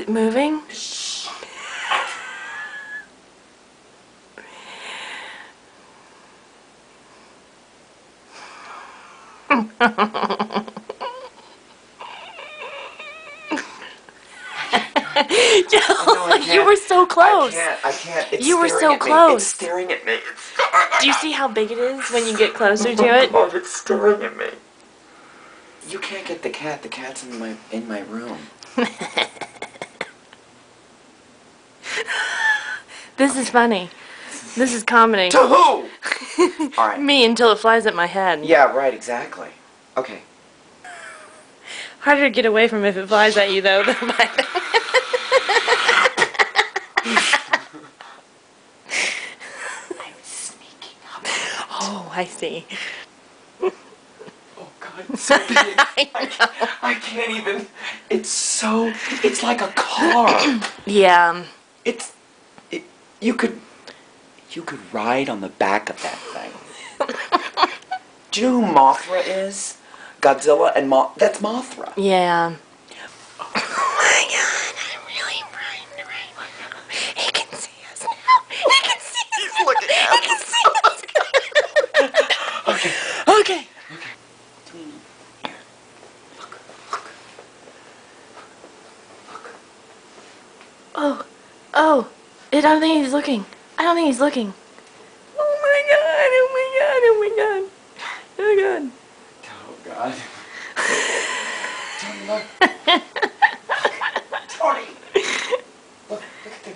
it moving? You were so close. I can't. I can't. It's You were so at me. close. It's staring at me. It's, Do you see how big it is when you get closer to it? Oh, it's staring at me. You can't get the cat. The cat's in my in my room. This is funny. This is comedy. To who? All right. Me until it flies at my head. Yeah. Right. Exactly. Okay. Harder to get away from if it flies at you though. than by- I'm sneaking up. oh, I see. Oh God, it's so big. I I, know. I can't even. It's so. It's like a car. Yeah. It's. It, you could. You could ride on the back of that thing. Do you know who Mothra is? Godzilla and Moth. That's Mothra. Yeah. Oh my god, I'm really frightened right now. He can see us now. He can see us. He's looking at He can see us. Okay. Okay. Here. Look. Look. Look. Oh. Oh. I don't think he's looking. I don't think he's looking. Oh my god. Oh my god. Oh my god. Oh god. Oh God. Tony, look. Tony. Look. Look at the.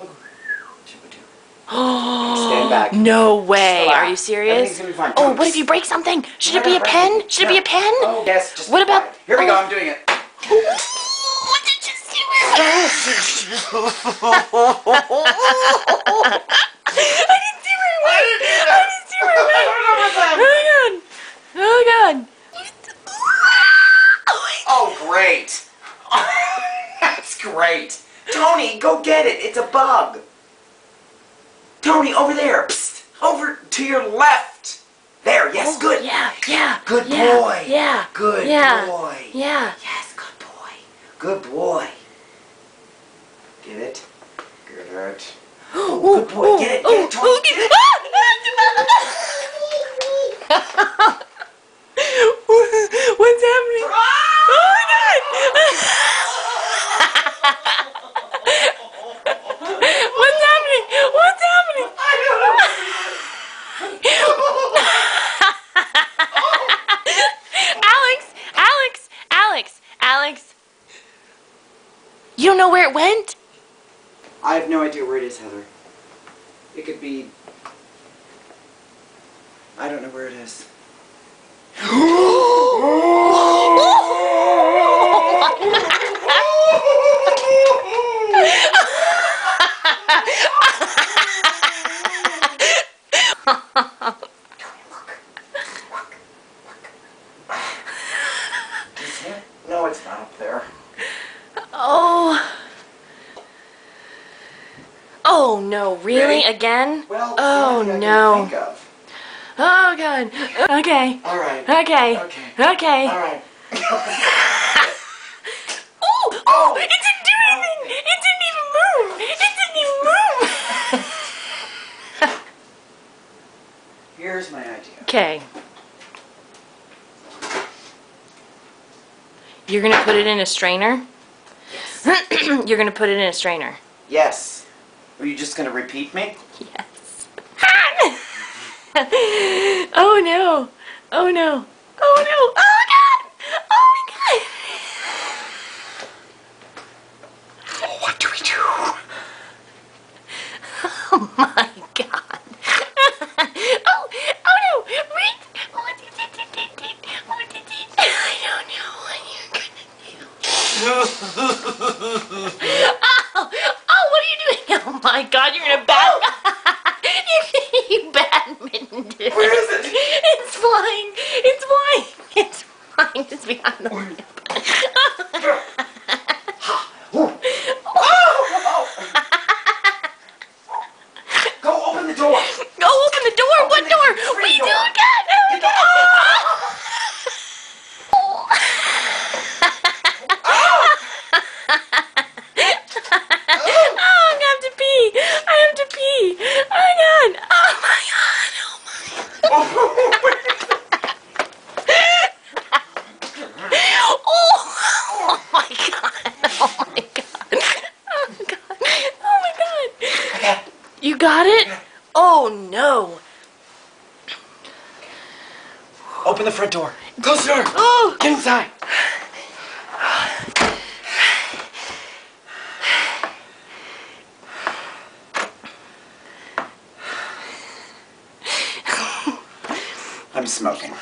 Look. Oh. Stand back. No way. Relax. Are you serious? Everything's gonna be fine. Oh, Tony, what if you break something? Should it be a Whatever. pen? Should it be a No. pen? Oh yes. Just What be about- quiet. Here we go. oh. I'm doing it. I didn't see. I didn't see. Oh god. Oh god. Oh great. That's great. Tony, go get it. It's a bug. Tony, over there. Psst. Over to your left. There. Yes. Oh, good. Yeah, yeah. Good boy. Yeah. Good yeah, boy. Yeah. Yes. Good boy. Good boy. Get it. Get it. Oh, good boy. Get it. Get it, oh, oh, oh, Tony. Get it. What's happening? Oh my god! What's happening? What's happening? Alex! Alex! Alex! Alex! You don't know where it went? I have no idea where it is, Heather. It could be. I don't know where it is. Do you see it? No, it's not up there. Oh. Oh no, really? Ready? Again? Well, Oh, it's the only thing I no. think of. Oh god. Okay. All right. Okay. Okay. Okay. All right. Oh, oh, it didn't do anything. It didn't even move. It didn't even move. Here's my idea. Okay. You're gonna put it in a strainer? Yes. You're gonna put it in a strainer. Yes. Are you just gonna repeat me? Yes. oh no. Oh no. Oh no. Oh god. Oh my god. Oh, what do we do? Oh my god. oh, oh no. Wait. What did it, did it, did? What did it? I don't know what you're gonna do. oh, oh, what are you doing? Oh my god, you're gonna bat. Oh. you, you badmintoned. Where is it? It's flying. It's flying. It's flying just behind the lamp. Go open the door. Go open the door. what the door? free What are you door. doing, God? Oh my Get the- God. Oh no. Open the front door. Close the door. Oh. Get inside. I'm smoking.